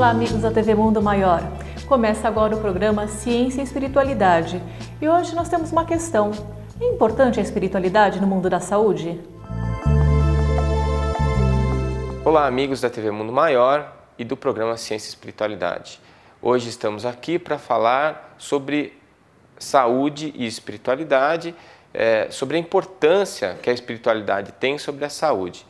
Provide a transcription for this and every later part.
Olá, amigos da TV Mundo Maior. Começa agora o programa Ciência e Espiritualidade. E hoje nós temos uma questão: é importante a espiritualidade no mundo da saúde? Olá, amigos da TV Mundo Maior e do programa Ciência e Espiritualidade. Hoje estamos aqui para falar sobre saúde e espiritualidade, é, sobre a importância que a espiritualidade tem sobre a saúde.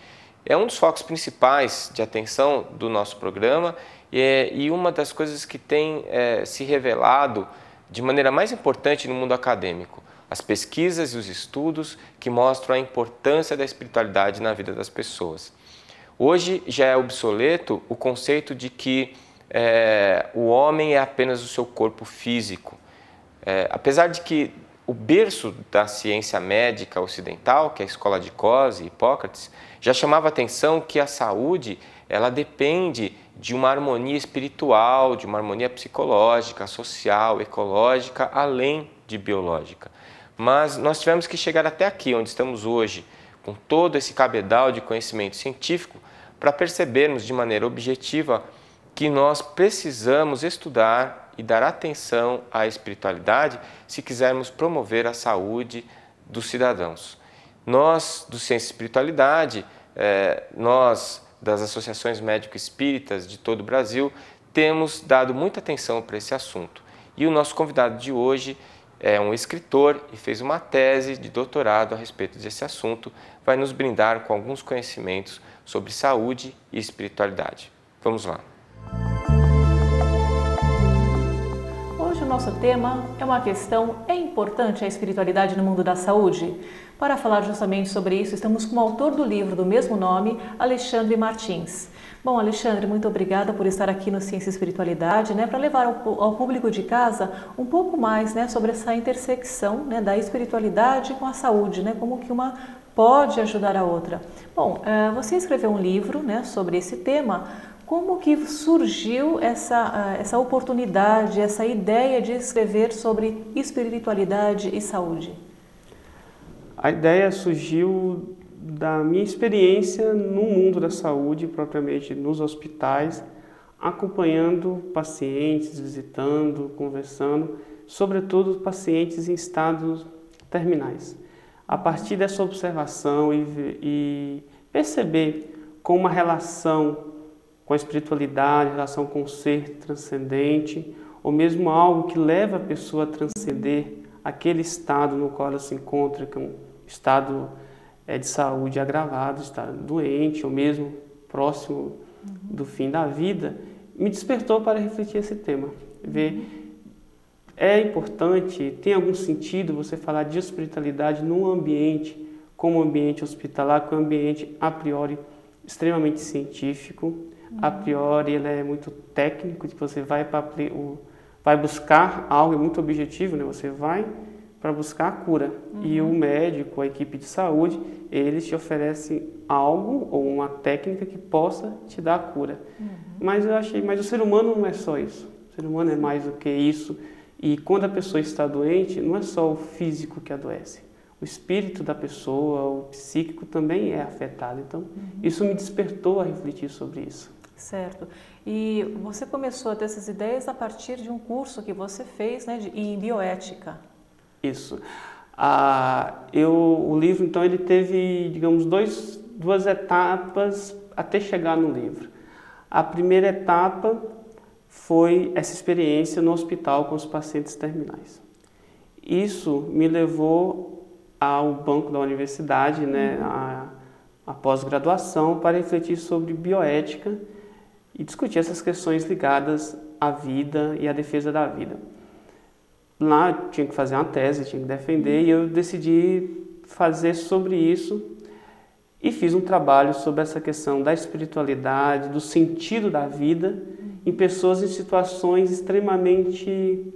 É um dos focos principais de atenção do nosso programa e, é, e uma das coisas que tem é, se revelado de maneira mais importante no mundo acadêmico. As pesquisas e os estudos que mostram a importância da espiritualidade na vida das pessoas. Hoje já é obsoleto o conceito de que é, o homem é apenas o seu corpo físico. É, apesar de que o berço da ciência médica ocidental, que é a escola de Cos e Hipócrates, já chamava atenção que a saúde ela depende de uma harmonia espiritual, de uma harmonia psicológica, social, ecológica, além de biológica. Mas nós tivemos que chegar até aqui, onde estamos hoje, com todo esse cabedal de conhecimento científico, para percebermos de maneira objetiva que nós precisamos estudar e dar atenção à espiritualidade se quisermos promover a saúde dos cidadãos. Nós, do Ciência e Espiritualidade, é, nós das associações médico-espíritas de todo o Brasil, temos dado muita atenção para esse assunto. E o nosso convidado de hoje é um escritor e fez uma tese de doutorado a respeito desse assunto, vai nos brindar com alguns conhecimentos sobre saúde e espiritualidade. Vamos lá. Nosso tema é uma questão: é importante a espiritualidade no mundo da saúde? Para falar justamente sobre isso, estamos com o autor do livro do mesmo nome, Alexandre Martins. Bom, Alexandre, muito obrigada por estar aqui no Ciência e Espiritualidade, né, para levar ao, ao, público de casa um pouco mais, né, sobre essa intersecção, né, da espiritualidade com a saúde, né, como que uma pode ajudar a outra. Bom, uh, você escreveu um livro, né, sobre esse tema. Como que surgiu essa, uh, essa oportunidade, essa ideia de escrever sobre espiritualidade e saúde? A ideia surgiu da minha experiência no mundo da saúde, propriamente nos hospitais, acompanhando pacientes, visitando, conversando, sobretudo pacientes em estados terminais. A partir dessa observação e, e perceber como uma relação com a espiritualidade, relação com o ser transcendente, ou mesmo algo que leva a pessoa a transcender aquele estado no qual ela se encontra, que é um estado é, de saúde agravado, está doente ou mesmo próximo uhum. do fim da vida, me despertou para refletir esse tema. Ver é importante, tem algum sentido você falar de espiritualidade num ambiente como ambiente hospitalar, que é um ambiente a priori extremamente científico. A priori ele é muito técnico, que você vai para vai buscar algo muito objetivo, né? Você vai para buscar a cura. Uhum. E o médico, a equipe de saúde, eles te oferecem algo ou uma técnica que possa te dar a cura. Uhum. Mas eu achei, mas o ser humano não é só isso. O ser humano é mais do que isso. E quando a pessoa está doente, não é só o físico que adoece. O espírito da pessoa, o psíquico também é afetado. Então, uhum. isso me despertou a refletir sobre isso. Certo. E você começou a ter essas ideias a partir de um curso que você fez né, de, em bioética. Isso. Ah, eu, o livro, então, ele teve, digamos, dois, duas etapas até chegar no livro. A primeira etapa foi essa experiência no hospital com os pacientes terminais. Isso me levou ao banco da universidade, né, a, a pós-graduação, para refletir sobre bioética e discutir essas questões ligadas à vida e à defesa da vida. Lá tinha que fazer uma tese, tinha que defender, e eu decidi fazer sobre isso e fiz um trabalho sobre essa questão da espiritualidade, do sentido da vida em pessoas em situações extremamente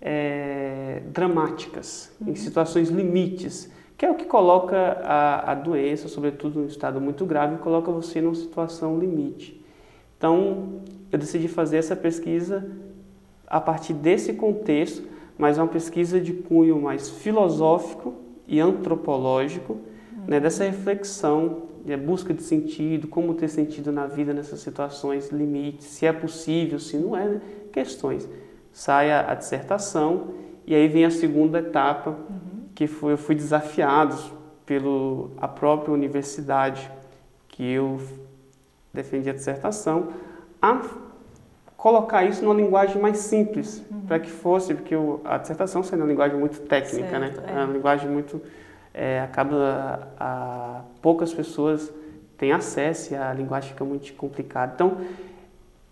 é, dramáticas, em situações limites, que é o que coloca a, a doença, sobretudo em um estado muito grave, coloca você numa situação limite. Então, eu decidi fazer essa pesquisa a partir desse contexto, mas é uma pesquisa de cunho mais filosófico e antropológico, uhum. né, dessa reflexão, de busca de sentido, como ter sentido na vida nessas situações, limites, se é possível, se não é, né, questões. Sai a, a, dissertação e aí vem a segunda etapa, uhum. que foi, eu fui desafiado pela própria universidade que eu defendi a dissertação a colocar isso numa linguagem mais simples, uhum. para que fosse, porque o, a dissertação sendo uma linguagem muito técnica, né? certo, né? É. é uma linguagem muito é, acaba a, a, poucas pessoas têm acesso e a linguagem fica muito complicada. Então,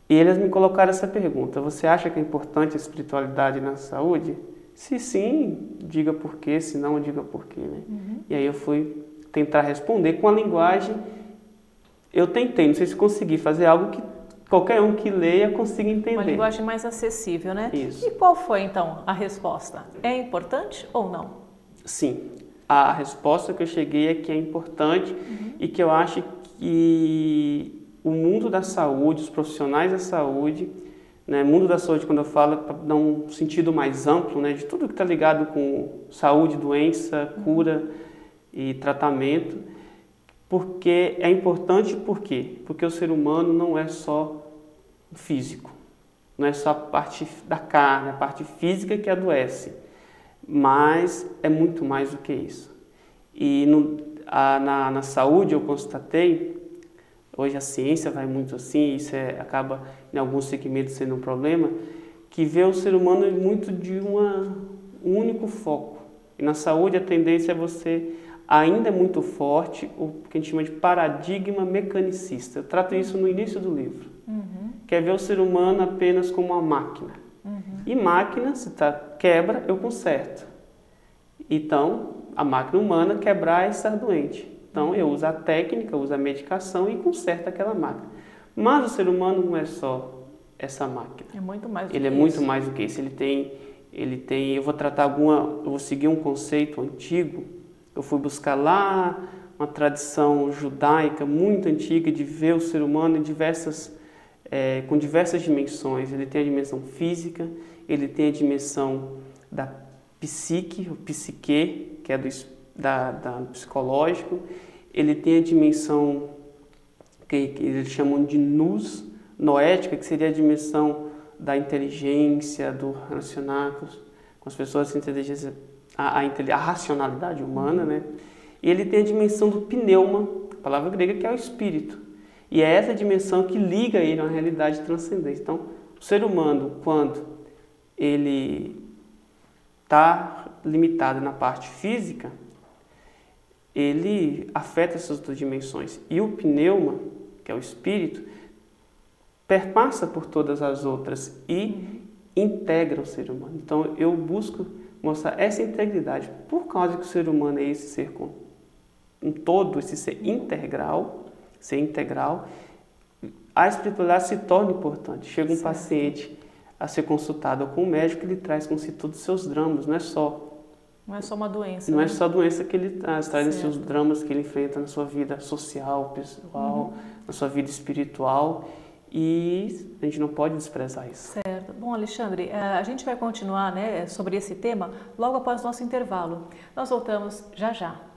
eles me colocaram essa pergunta: você acha que é importante a espiritualidade na saúde? Se sim, diga por quê, se não, diga por quê. Né? Uhum. E aí eu fui tentar responder com a linguagem. Eu tentei, não sei se consegui fazer algo que qualquer um que leia consiga entender. Uma linguagem mais acessível, né? Isso. E qual foi então a resposta? É importante ou não? Sim, a resposta que eu cheguei é que é importante uhum. e que eu acho que o mundo da saúde, os profissionais da saúde, né, mundo da saúde, quando eu falo, para dar um sentido mais amplo, né, de tudo que está ligado com saúde, doença, cura e tratamento, porque é importante por quê? Porque o ser humano não é só físico, não é só a parte da carne, a parte física que adoece mas é muito mais do que isso. E no, a, na, na, saúde eu constatei, hoje a ciência vai muito assim, isso é, acaba em alguns segmentos sendo um problema, que vê o ser humano muito de uma, um único foco. E na saúde a tendência é você ainda é muito forte o que a gente chama de paradigma mecanicista. Eu trato isso no início do livro. Uhum. Que é ver o ser humano apenas como uma máquina. Uhum. E máquina, se tá, quebra, eu conserto. Então, a máquina humana quebrar e estar doente. Então, eu uso a técnica, uso a medicação e conserto aquela máquina. Mas o ser humano não é só essa máquina. É muito mais do ele que é muito mais do que isso. Ele tem, ele tem. Eu vou tratar alguma. Eu vou seguir um conceito antigo. Eu fui buscar lá uma tradição judaica muito antiga de ver o ser humano em diversas é, com diversas dimensões. Ele tem a dimensão física, ele tem a dimensão da psique, o psique, que é do, da, da psicológico, ele tem a dimensão que, que eles chamam de nus, noética, que seria a dimensão da inteligência, do relacionar com, as pessoas, inteligência, a, a, a racionalidade humana, né? E ele tem a dimensão do pneuma, palavra grega que é o espírito. E é essa dimensão que liga ele a uma realidade transcendente. Então, o ser humano, quando ele está limitado na parte física, ele afeta essas duas dimensões. E o pneuma, que é o espírito, perpassa por todas as outras e integra o ser humano. Então, eu busco mostrar essa integridade. Por causa que o ser humano é esse ser com um todo, esse ser integral, ser integral, a espiritualidade se torna importante. Chega um certo. paciente a ser consultado com o médico, ele traz com si todos os seus dramas, não é só não é só uma doença. Não é né? é só a doença que ele traz, traz os seus dramas que ele enfrenta na sua vida social, pessoal, uhum. na sua vida espiritual. E a gente não pode desprezar isso. Certo. Bom, Alexandre, eh, a gente vai continuar né, sobre esse tema logo após nosso intervalo. Nós voltamos já já.